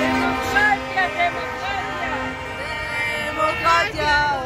democrazia, democrazia, democrazia.